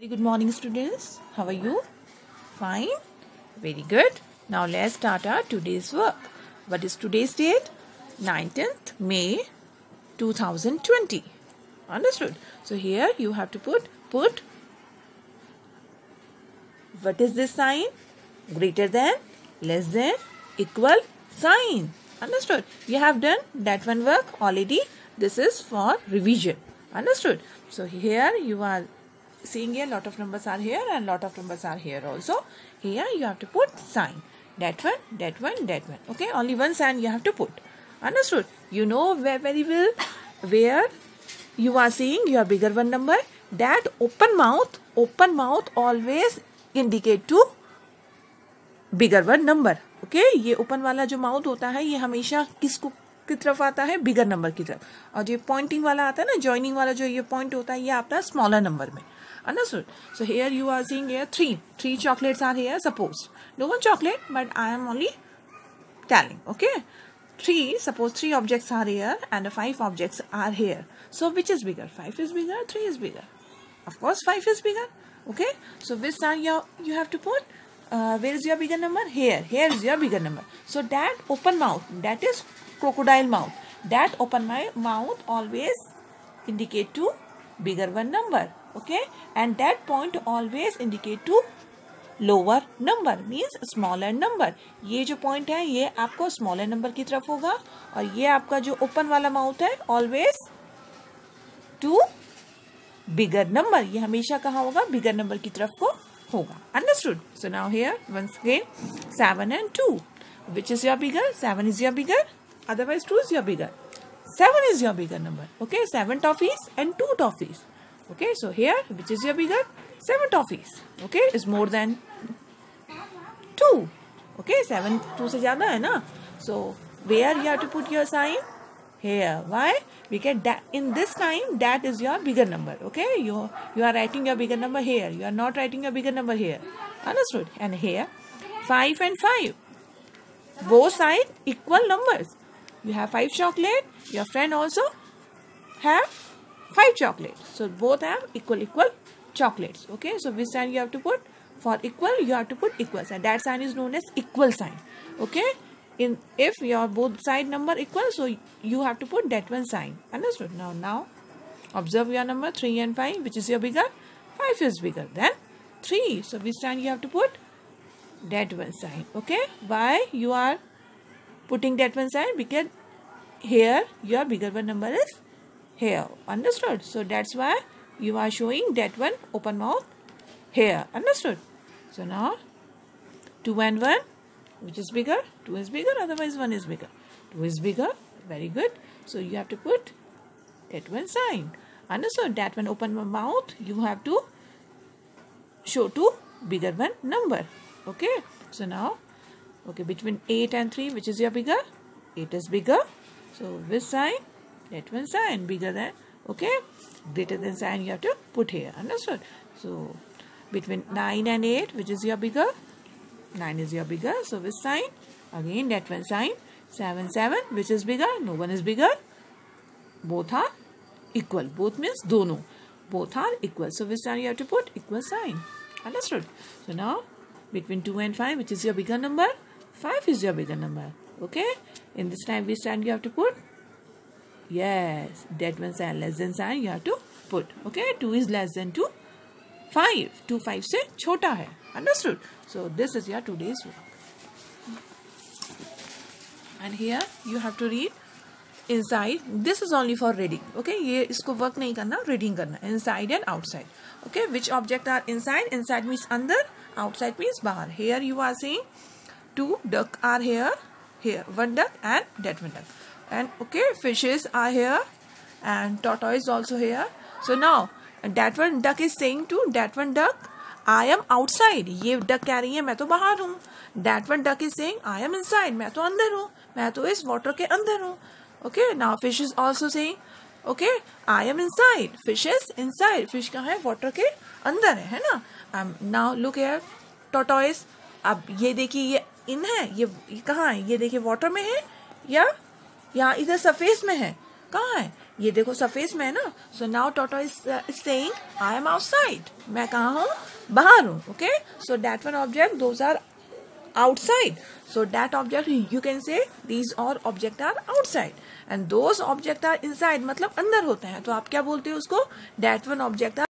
Very good morning students. How are you? Fine. Very good. Now let's start our today's work. What is today's date? 19th May 2020. Understood? So here you have to put put what is this sign? Greater than, less than, equal sign. Understood? You have done that one work already. This is for revision. Understood? So here you are seeing here lot of numbers are here and lot of numbers are here also. Here you have to put sign. That one, that one, that one. Okay, only one sign you have to put. Understood? You know where very well where you are seeing your bigger one number. That open mouth, open mouth always indicate to bigger one number. okay? ये open वाला जो mouth होता है ये हमेशा किसको की तरफ़ आता है बिगर नंबर की तरफ़ और जो पॉइंटिंग वाला आता है ना जॉइनिंग वाला जो ये पॉइंट होता है ये आता है स्मॉलर नंबर में understood. So here you are seeing here three. Three chocolates are here suppose. No one chocolate but i am only telling okay? Three suppose three objects are here and five objects are here. So which is bigger? Five is bigger three is bigger. Of course five is bigger okay? So which sign you you have to put? Uh, where is your bigger number? Here. Here is your bigger number. So that open mouth. That is crocodile mouth. That open my mouth always indicate to bigger one number okay? And that point always indicate to lower number means smaller number ये जो point है, ये आपको smaller number की तरफ़ होगा और ये आपका जो ओपन वाला माउथ है ऑलवेज टू बिगर नंबर ये हमेशा कहा होगा? बिगर नंबर की तरफ़ को होगा। Understood so now here once again seven and two which is your bigger seven is your bigger otherwise 2 is your bigger. 7 is your bigger number. Okay? 7 toffees and 2 toffees. okay so here which is your bigger? Seven toffees. Okay is more than two. Okay seven two se zyada hai na so where you have to put your sign? Here. Why? We get that in this time that is your bigger number. Okay you you are writing your bigger number here. You are not writing your bigger number here. Understood? And here 5 and 5 both side equal numbers. You have 5 chocolate. Your friend also have five chocolates. So both have equal equal chocolates. Okay? So which sign you have to put? For equal you have to put equal sign. That sign is known as equal sign. Okay? In if your both side number equal so you have to put that one sign. Understood? Now now observe your number 3 and 5 which is your bigger. 5 is bigger than 3 so which sign you have to put? That one sign. Okay? Why you are putting that one sign? Because here your bigger one number is here. Understood. So that's why you are showing that one open mouth here. Understood. So now 2 and 1 which is bigger? 2 is bigger otherwise 1 is bigger. 2 is bigger very good. So you have to put that one sign. Understood. That one open mouth you have to show two bigger one number. Okay? So now okay between 8 and 3 which is your bigger? 8 is bigger. So this sign that one sign bigger than okay? Greater than sign you have to put here understood? So between 9 and 8 which is your bigger? 9 is your bigger so this sign? Again that one sign 7 7 which is bigger? No one is bigger. Both are equal. Both means dono. Both are equal. So which sign you have to put? Equal sign. Understood? So now between 2 and 5 which is your bigger number? 5 is your bigger number okay? In this time which sign you have to put yes that one sign less than sign you have to put okay 2 is less than 2 5 2 5 से छोटा है understood so this is your today's work and here you have to read inside this is only for reading okay ये इसको work नहीं करना reading करना inside and outside okay which object are inside inside means अंदर outside means बाहर here you are saying two duck are here here one duck and that one duck and okay fishes are here and tortoise also here so now that one duck is saying to that one duck I am outside ये duck कह रही है मैं तो बाहर हूँ that one duck is saying I am inside मैं तो अंदर हूँ मैं तो इस water के अंदर हूँ okay now fish is also saying okay I am inside fish is inside fish कहाँ है water के अंदर है है ना um, now look here tortoise अब ये देखिए ये इन है ये, ये कहाँ है ये देखिए वाटर में है या यहाँ इधर सफेस में है? कहाँ है? ये देखो सफेस में है ना? So now Toto is saying I am outside मैं कहा हूँ? बाहर हूँ okay so that one object those are outside so that object you can say these और object are outside and those object are inside मतलब अंदर होते हैं। तो आप क्या बोलते हो उसको? Date one object are